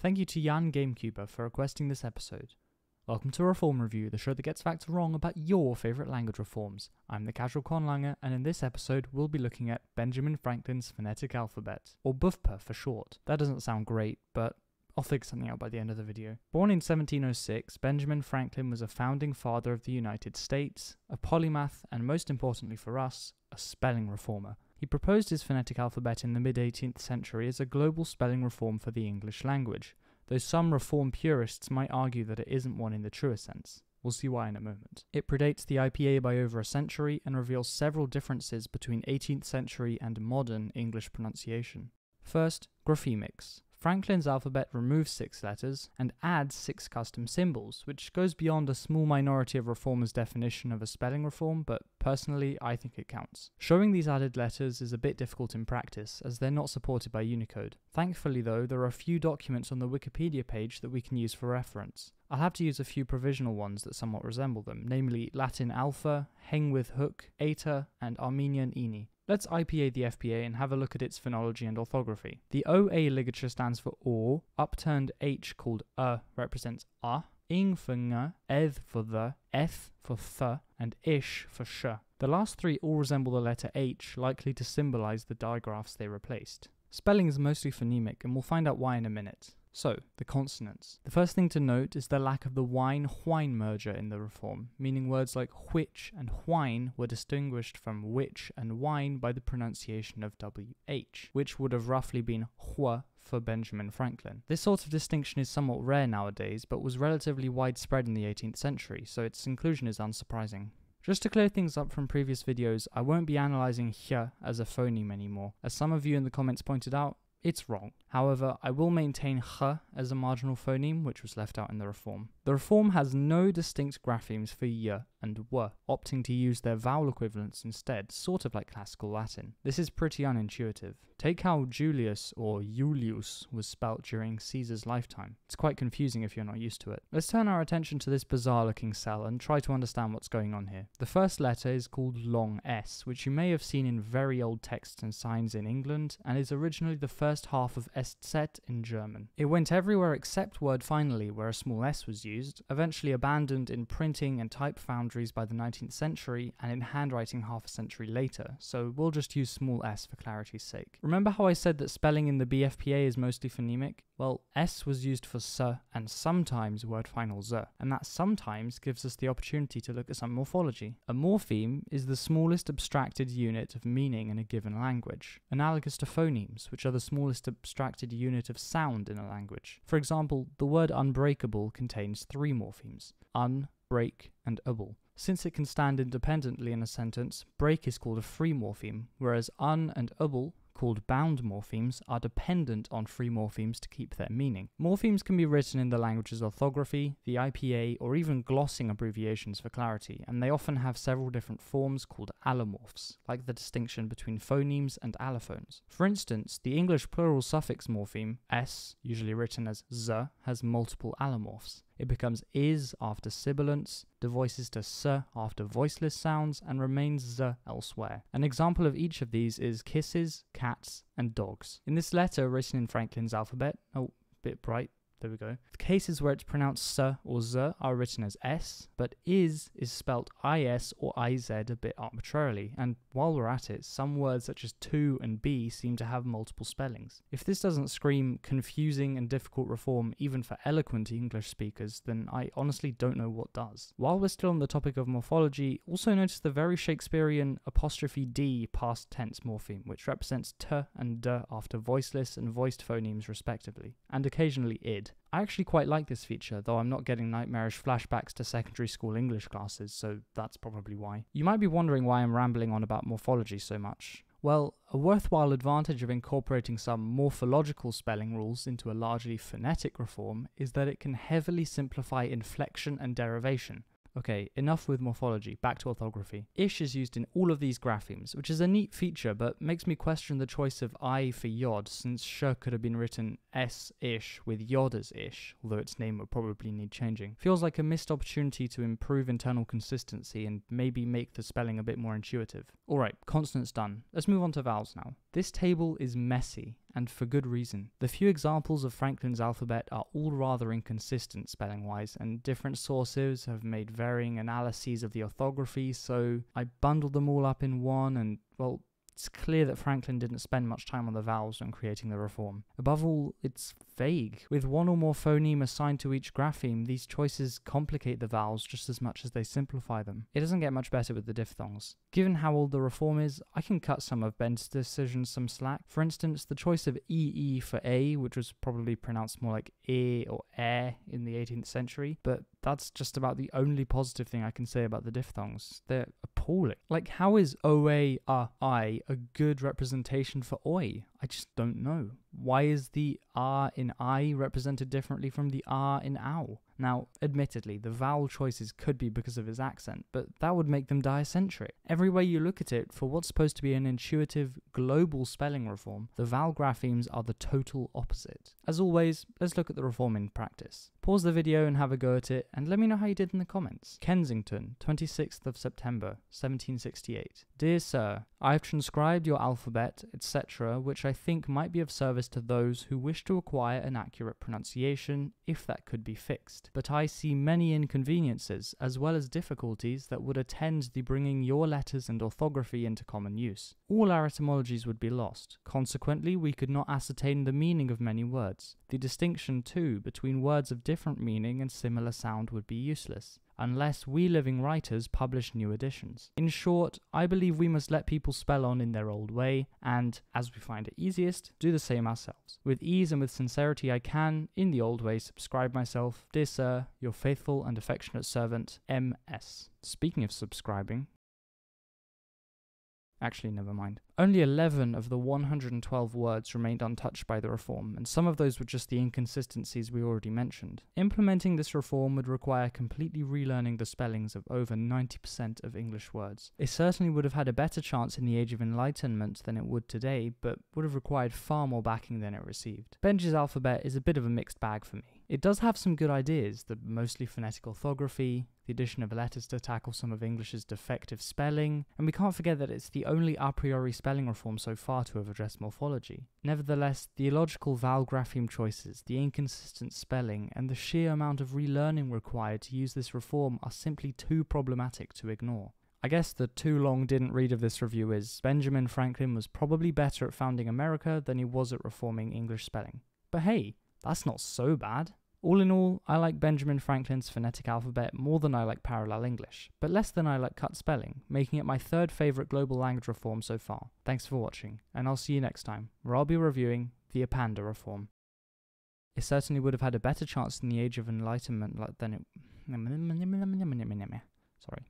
Thank you to Jan Gamekeeper for requesting this episode. Welcome to Reform Review, the show that gets facts wrong about your favourite language reforms. I'm the Casual Conlanger, and in this episode, we'll be looking at Benjamin Franklin's phonetic alphabet, or BUFPA for short. That doesn't sound great, but I'll figure something out by the end of the video. Born in 1706, Benjamin Franklin was a founding father of the United States, a polymath, and most importantly for us, a spelling reformer. He proposed his phonetic alphabet in the mid 18th century as a global spelling reform for the English language, though some reform purists might argue that it isn't one in the truest sense. We'll see why in a moment. It predates the IPA by over a century and reveals several differences between 18th century and modern English pronunciation. First, graphemics. Franklin's alphabet removes six letters and adds six custom symbols, which goes beyond a small minority of reformers' definition of a spelling reform, but personally, I think it counts. Showing these added letters is a bit difficult in practice, as they're not supported by Unicode. Thankfully, though, there are a few documents on the Wikipedia page that we can use for reference. I'll have to use a few provisional ones that somewhat resemble them, namely Latin alpha, heng with hook, eta, and Armenian ini. Let's IPA the FPA and have a look at its phonology and orthography. The OA ligature stands for OR, upturned H called A represents A, ing for ng, eth for the, eth for th, and ish for sh. The last three all resemble the letter H, likely to symbolize the digraphs they replaced. Spelling is mostly phonemic, and we'll find out why in a minute. So, the consonants. The first thing to note is the lack of the wine whine merger in the reform, meaning words like which and whine were distinguished from which and wine by the pronunciation of WH, which would have roughly been hua for Benjamin Franklin. This sort of distinction is somewhat rare nowadays, but was relatively widespread in the 18th century, so its inclusion is unsurprising. Just to clear things up from previous videos, I won't be analysing h as a phoneme anymore. As some of you in the comments pointed out, it's wrong. However, I will maintain h as a marginal phoneme, which was left out in the reform. The reform has no distinct graphemes for y and w, opting to use their vowel equivalents instead, sort of like classical Latin. This is pretty unintuitive. Take how Julius or Julius was spelt during Caesar's lifetime. It's quite confusing if you're not used to it. Let's turn our attention to this bizarre looking cell and try to understand what's going on here. The first letter is called long S, which you may have seen in very old texts and signs in England, and is originally the first half of Eszett in German. It went everywhere except word finally, where a small s was used, eventually abandoned in printing and type foundries by the 19th century, and in handwriting half a century later, so we'll just use small s for clarity's sake. Remember how I said that spelling in the BFPA is mostly phonemic? Well, S was used for S and sometimes word final Z, and that sometimes gives us the opportunity to look at some morphology. A morpheme is the smallest abstracted unit of meaning in a given language, analogous to phonemes, which are the smallest abstracted unit of sound in a language. For example, the word unbreakable contains three morphemes un, break, and able. Since it can stand independently in a sentence, break is called a free morpheme, whereas un and able called bound morphemes are dependent on free morphemes to keep their meaning. Morphemes can be written in the language's orthography, the IPA, or even glossing abbreviations for clarity, and they often have several different forms called allomorphs, like the distinction between phonemes and allophones. For instance, the English plural suffix morpheme, s, usually written as z, has multiple allomorphs. It becomes is after sibilants, devoices to s after voiceless sounds, and remains z elsewhere. An example of each of these is kisses, cats, and dogs. In this letter written in Franklin's alphabet, oh, bit bright, there we go. The cases where it's pronounced s or z are written as s, but is is spelt is or iz a bit arbitrarily, and while we're at it, some words such as to and be seem to have multiple spellings. If this doesn't scream confusing and difficult reform even for eloquent English speakers, then I honestly don't know what does. While we're still on the topic of morphology, also notice the very Shakespearean apostrophe d past tense morpheme, which represents t and d after voiceless and voiced phonemes respectively, and occasionally id. I actually quite like this feature, though I'm not getting nightmarish flashbacks to secondary school English classes, so that's probably why. You might be wondering why I'm rambling on about morphology so much. Well, a worthwhile advantage of incorporating some morphological spelling rules into a largely phonetic reform is that it can heavily simplify inflection and derivation. Okay, enough with morphology, back to orthography. Ish is used in all of these graphemes, which is a neat feature, but makes me question the choice of I for yod, since sh could have been written S-ish with yod as ish, although its name would probably need changing. Feels like a missed opportunity to improve internal consistency and maybe make the spelling a bit more intuitive. Alright, consonants done. Let's move on to vowels now. This table is messy, and for good reason. The few examples of Franklin's alphabet are all rather inconsistent spelling wise, and different sources have made varying analyses of the orthography, so I bundled them all up in one and, well, it's clear that Franklin didn't spend much time on the vowels when creating the reform. Above all, it's vague. With one or more phoneme assigned to each grapheme, these choices complicate the vowels just as much as they simplify them. It doesn't get much better with the diphthongs. Given how old the reform is, I can cut some of Ben's decisions some slack. For instance, the choice of EE for A, which was probably pronounced more like E or air in the 18th century, but that's just about the only positive thing I can say about the diphthongs. They're appalling. Like, how is OA, uh, I a good representation for OI? I just don't know. Why is the R in I represented differently from the R in OW? Now, admittedly, the vowel choices could be because of his accent, but that would make them diacentric. Every way you look at it, for what's supposed to be an intuitive, global spelling reform, the vowel graphemes are the total opposite. As always, let's look at the reform in practice. Pause the video and have a go at it, and let me know how you did in the comments. Kensington, 26th of September, 1768. Dear Sir, I have transcribed your alphabet, etc., which I think might be of service to those who wish to acquire an accurate pronunciation, if that could be fixed. But I see many inconveniences, as well as difficulties, that would attend the bringing your letters and orthography into common use. All our etymologies would be lost. Consequently, we could not ascertain the meaning of many words. The distinction, too, between words of different meaning and similar sound would be useless unless we living writers publish new editions. In short, I believe we must let people spell on in their old way, and, as we find it easiest, do the same ourselves. With ease and with sincerity I can, in the old way, subscribe myself, dear sir, your faithful and affectionate servant, M.S. Speaking of subscribing, Actually, never mind. Only 11 of the 112 words remained untouched by the reform, and some of those were just the inconsistencies we already mentioned. Implementing this reform would require completely relearning the spellings of over 90% of English words. It certainly would have had a better chance in the Age of Enlightenment than it would today, but would have required far more backing than it received. Benj's alphabet is a bit of a mixed bag for me. It does have some good ideas, the mostly phonetic orthography, the addition of letters to tackle some of English's defective spelling, and we can't forget that it's the only a priori spelling reform so far to have addressed morphology. Nevertheless, the illogical vowel grapheme choices, the inconsistent spelling, and the sheer amount of relearning required to use this reform are simply too problematic to ignore. I guess the too long didn't read of this review is Benjamin Franklin was probably better at founding America than he was at reforming English spelling. But hey, that's not so bad. All in all, I like Benjamin Franklin's phonetic alphabet more than I like parallel English, but less than I like cut spelling, making it my third favourite global language reform so far. Thanks for watching, and I'll see you next time, where I'll be reviewing the Apanda reform. It certainly would have had a better chance in the Age of Enlightenment than it. Sorry.